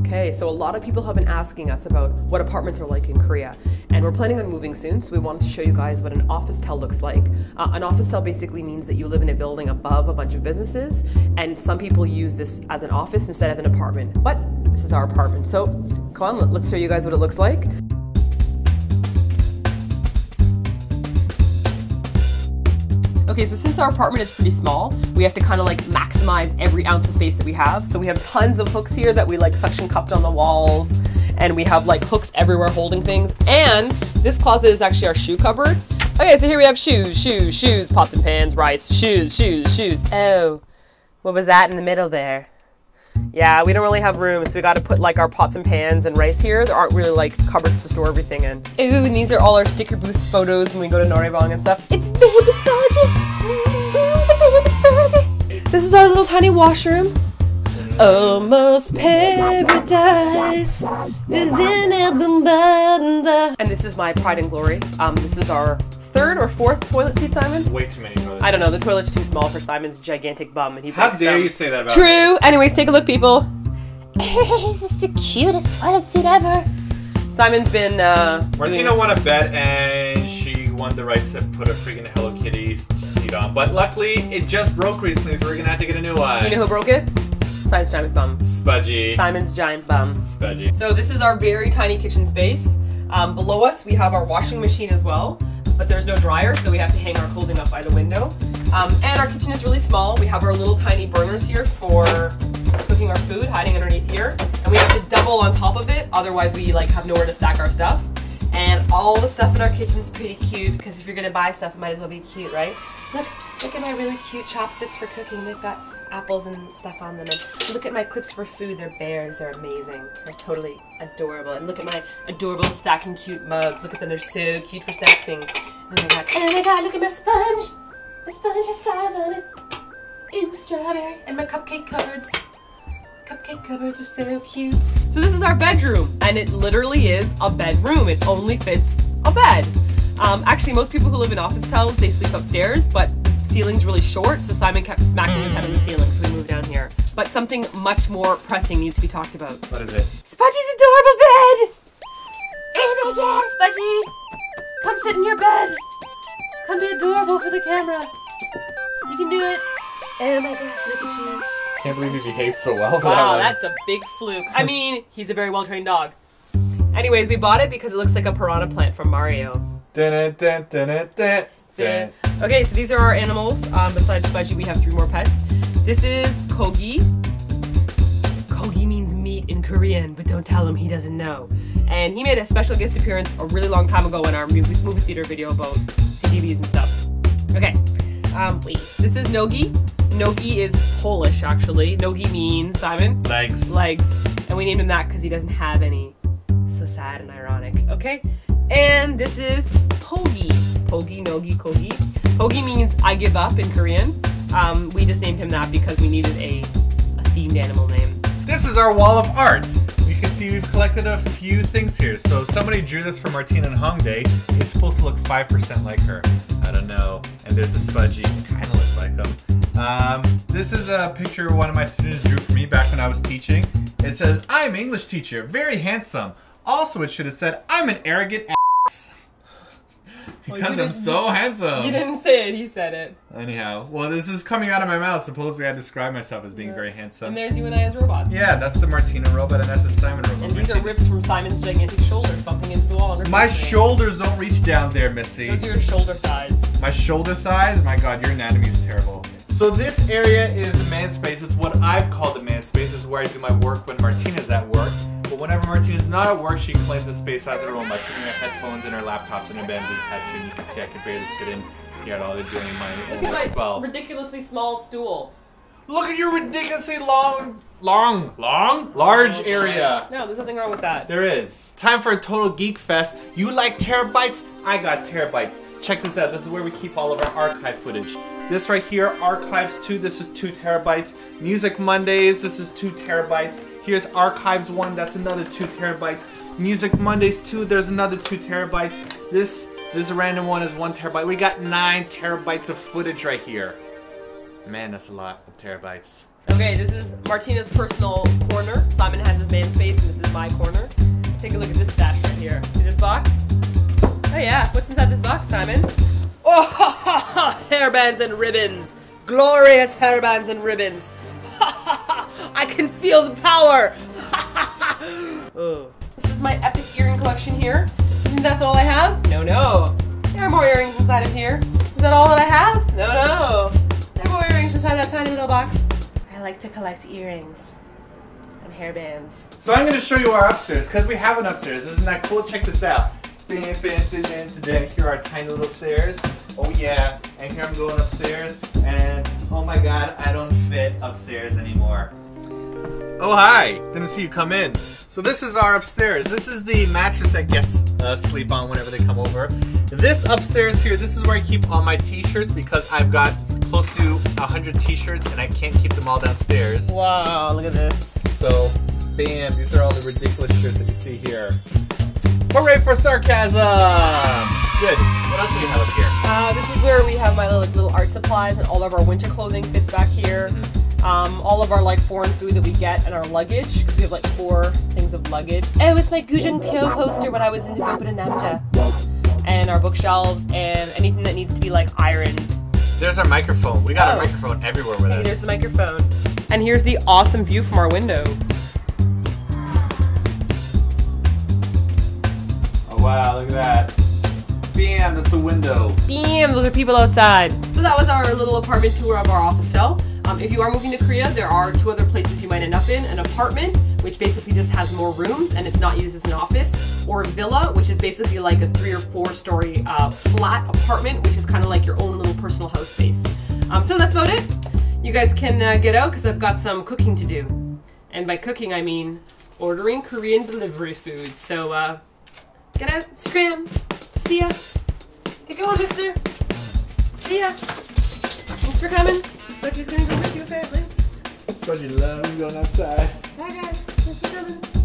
Okay, so a lot of people have been asking us about what apartments are like in Korea, and we're planning on moving soon, so we wanted to show you guys what an officetel looks like. Uh, an officetel basically means that you live in a building above a bunch of businesses, and some people use this as an office instead of an apartment. But this is our apartment, so come on, let's show you guys what it looks like. Okay, so since our apartment is pretty small, we have to kind of like maximize every ounce of space that we have. So we have tons of hooks here that we like suction cupped on the walls, and we have like hooks everywhere holding things. And this closet is actually our shoe cupboard. Okay, so here we have shoes, shoes, shoes, pots and pans, rice, shoes, shoes, shoes. Oh, what was that in the middle there? Yeah, we don't really have room, so we got to put like our pots and pans and rice here. There aren't really like cupboards to store everything in. Ooh, and these are all our sticker booth photos when we go to Noraebang and stuff. It's. This is our little tiny washroom. Almost paradise. And this is my pride and glory. Um, this is our third or fourth toilet seat, Simon. Way too many toilets. I don't know. The toilet's too small for Simon's gigantic bum, and he. How breaks dare them. you say that about True. Anyways, take a look, people. this is the cutest toilet seat ever. Simon's been. Uh, Martina doing- won a bet and she won the rights to put a freaking Hello Kitty seat on. But luckily, it just broke recently, so we're gonna have to get a new one. You know who broke it? Simon's giant bum. Spudgy. Simon's giant bum. Spudgy. So this is our very tiny kitchen space. Um, below us, we have our washing machine as well, but there's no dryer, so we have to hang our clothing up by the window. Um, and our kitchen is really small. We have our little tiny burners here for cooking our food, hiding underneath here, and we have to double on top of it. Otherwise, we like have nowhere to stack our stuff. And all the stuff in our kitchen is pretty cute because if you're gonna buy stuff, it might as well be cute, right? Look, look at my really cute chopsticks for cooking. They've got apples and stuff on them. And look at my clips for food. They're bears. They're amazing. They're totally adorable. And look at my adorable stacking cute mugs. Look at them. They're so cute for snacking. Oh my god. Oh my god, look at my sponge. My sponge has stars on it. Ooh, strawberry. And my cupcake cupboards. Cupcake cupboards are so cute. So this is our bedroom, and it literally is a bedroom. It only fits a bed. Um, actually, most people who live in officetels, they sleep upstairs, but ceiling's really short, so Simon kept smacking his head on the ceiling, so we moved down here. But something much more pressing needs to be talked about. What is it? Spudgy's adorable bed! Oh my god, Spudgy! Come sit in your bed! Come be adorable for the camera! You can do it! Oh my gosh, look at you. Can't believe you behaved so well for that Wow, that's a big fluke. I mean, he's a very well trained dog. Anyways, we bought it because it looks like a piranha plant from Mario. Dun, dun, dun, dun. Okay, so these are our animals. Um, besides Spudgy, we have three more pets. This is Kogi. Kogi means meat in Korean, but don't tell him he doesn't know. And he made a special guest appearance a really long time ago in our movie, movie theater video about CGVs and stuff. Okay, um, wait. This is Nogi. Nogi is Polish, actually. Nogi means, Simon? Legs. legs, and we named him that because he doesn't have any. So sad and ironic. Okay, and this is Pogi. Pogi, Nogi, Kogi. Pogi means I give up in Korean. Um, we just named him that because we needed a, a themed animal name. This is our wall of art. You can see we've collected a few things here. So somebody drew this for Martina and Hongdae. It's supposed to look 5% like her. I don't know. And there's a Spudgy, kind of looks like him. Um, this is a picture one of my students drew for me back when I was teaching. It says, I'm English teacher, very handsome. Also, it should have said, I'm an arrogant Oh, because you I'm so handsome. You didn't say it, he said it. Anyhow, well, this is coming out of my mouth. Supposedly, I describe myself as being very handsome. And there's you and I as robots. Yeah, that's the Martina robot, and that's the Simon robot. And these are rips from Simon's gigantic shoulders bumping into the wall. My shoulders don't reach down there, Missy. Those are your shoulder thighs. My shoulder thighs? My god, your anatomy is terrible. So this area is the man space. It's what I've called the man space. It's where I do my work when Martina's at work. But whenever Martina's not at work, she claims the space as her own by putting her headphones and her laptops and her bamboo. And you can see I can barely fit in here at all. They're doing my own Look work at as my well. ridiculously small stool. Look at your ridiculously long, long, long, large oh, area. No, there's nothing wrong with that. There is. Time for a total geek fest. You like terabytes? I got terabytes. Check this out. This is where we keep all of our archive footage. This right here, Archives 2, this is 2 terabytes. Music Mondays, this is 2 terabytes. Here's Archives 1, that's another 2 terabytes. Music Mondays 2, there's another 2 terabytes. This this random one is 1 terabyte. We got 9 terabytes of footage right here. Man, that's a lot of terabytes. Okay, this is Martina's personal corner. Simon has his man space, and this is my corner. Take a look at this stash right here. See this box? Oh yeah, what's inside this box, Simon? Oh, ha, ha, ha, hairbands and ribbons. Glorious hairbands and ribbons. Ha, ha, ha, I can feel the power. Ha, ha, ha. oh. This is my epic earring collection here. That's all I have? No, no. There are more earrings inside of here. Is that all that I have? No, no. There are more earrings inside that tiny little box. I like to collect earrings and hairbands. So I'm going to show you our upstairs because we have an upstairs. Isn't that cool? Check this out. Bam, bam, bam, bam, today. Here are our tiny little stairs. Oh yeah. And here I'm going upstairs. And oh my god, I don't fit upstairs anymore. Oh hi! Didn't see you come in. So this is our upstairs. This is the mattress that guests uh, sleep on whenever they come over. This upstairs here, this is where I keep all my t-shirts because I've got close to 100 t-shirts and I can't keep them all downstairs. Wow, look at this. So, bam, these are all the ridiculous shirts that you see here. Hooray for sarcasm! Good. What else do we have up here? Uh, this is where we have my little, little art supplies and all of our winter clothing fits back here. Um, all of our like foreign food that we get and our luggage because we have like four things of luggage. Oh, it's my Gu Jun Pyo poster when I was into Gopura Namja. And our bookshelves and anything that needs to be like ironed. There's our microphone. We got Oh. our microphone everywhere with Hey, us. there's the microphone. And here's the awesome view from our window. Wow, look at that. Bam, that's the window. Bam! Those are people outside. So that was our little apartment tour of our officetel. Um, if you are moving to Korea, there are two other places you might end up in: an apartment, which basically just has more rooms and it's not used as an office, or a villa, which is basically like a three or four story uh, flat apartment, which is kind of like your own little personal house space. Um, so that's about it. You guys can uh, get out because I've got some cooking to do, and by cooking I mean ordering Korean delivery food. So uh, Get out, scram. See ya. Get going, mister. See ya. Thanks for coming. Spudgy's gonna go with you apparently. Spudgy loves going outside. Bye guys. Thanks for coming.